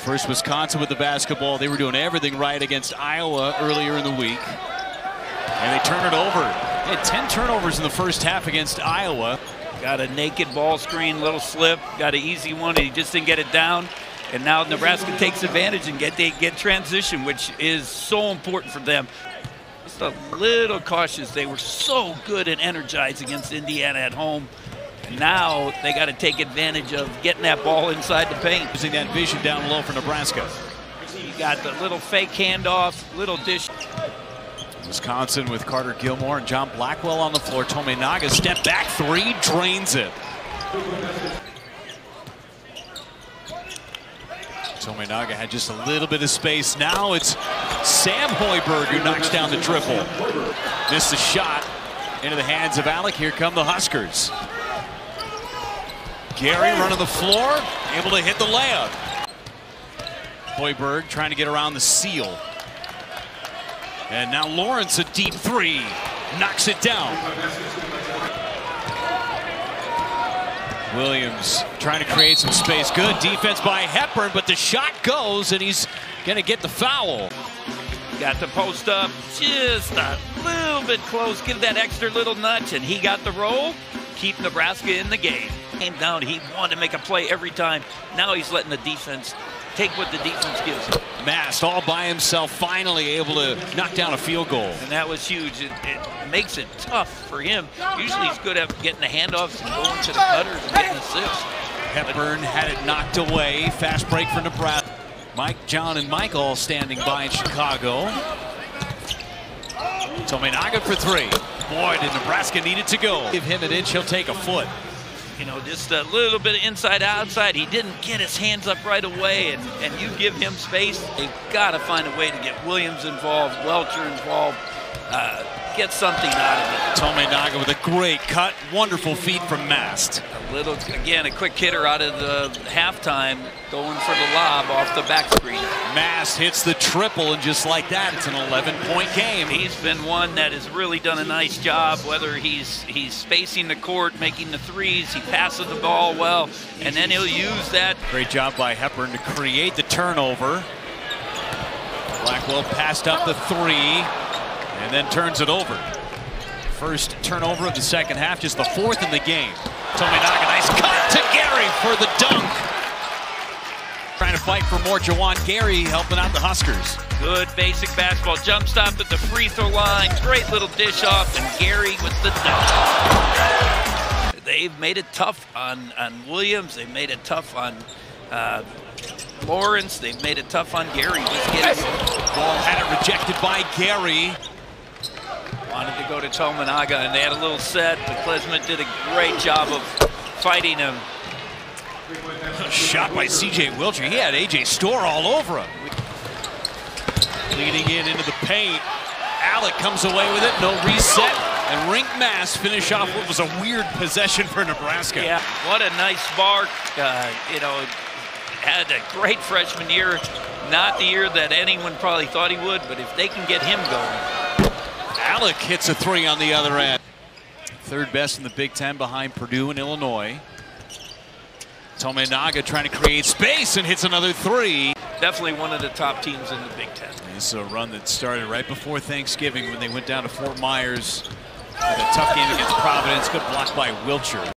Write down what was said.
First Wisconsin with the basketball. They were doing everything right against Iowa earlier in the week. And they turn it over. They had 10 turnovers in the first half against Iowa. Got a naked ball screen, little slip, got an easy one, and he just didn't get it down. And now Nebraska takes advantage and get they get transition, which is so important for them. Just a little cautious. They were so good and energized against Indiana at home. Now they got to take advantage of getting that ball inside the paint. Using that vision down low for Nebraska. You got the little fake handoff, little dish. Wisconsin with Carter Gilmore and John Blackwell on the floor. Tominaga step back three, drains it. Tominaga had just a little bit of space. Now it's Sam Hoiberg who knocks down the triple. Missed the shot into the hands of Allick. Here come the Huskers. Gary running the floor, able to hit the layup. Hoiberg trying to get around the seal. And now Lawrence a deep three. Knocks it down. Williams trying to create some space. Good defense by Hepburn, but the shot goes and he's going to get the foul. Got the post up just a little bit close. Give that extra little nudge, and he got the roll. Keep Nebraska in the game. Came down. He wanted to make a play every time. Now he's letting the defense take what the defense gives him. Mast all by himself, finally able to knock down a field goal. And that was huge. It, it makes it tough for him. Usually he's good at getting the handoffs and going to the cutters and getting assists. Hepburn had it knocked away. Fast break for Nebraska. Mike, John, and Mike all standing by in Chicago. Tominaga for three. Boy, did Nebraska need it to go. Give him an inch, he'll take a foot. You know, just a little bit of inside outside. He didn't get his hands up right away, and, and you give him space. They've got to find a way to get Williams involved, Wilcher involved, uh, get something out of it. Tominaga with a great cut. Wonderful feet from Mast. A little, again, a quick hitter out of the halftime, going for the lob off the back screen. Mast hits the triple, and just like that, it's an 11-point game. He's been one that has really done a nice job, whether he's he's spacing the court, making the threes, he passes the ball well, and then he'll use that. Great job by Hepburn to create the turnover. Blackwell passed up the three, and then turns it over. First turnover of the second half, just the fourth in the game. Tominaga, nice cut to Gary for the dunk. Trying to fight for more. Juwan Gary helping out the Huskers. Good basic basketball. Jump stop at the free throw line. Great little dish off, and Gary with the dunk. They've made it tough on, on Williams. They've made it tough on uh, Lawrence. They've made it tough on Gary. Just getting Ball had it rejected by Gary. Wanted to go to Tominaga, and they had a little set, but Klesmit did a great job of fighting him. Shot by C.J. Wilcher. He had A.J. Storr all over him. Leading in into the paint. Allick comes away with it. No reset. And Rienk Mast finish off what was a weird possession for Nebraska. Yeah, what a nice spark. Uh, you know, had a great freshman year. Not the year that anyone probably thought he would, but if they can get him going. Allick hits a three on the other end. Third best in the Big Ten behind Purdue and Illinois. Tominaga trying to create space and hits another three. Definitely one of the top teams in the Big Ten. This is a run that started right before Thanksgiving when they went down to Fort Myers. Had a tough game against Providence. Good block by Wilcher.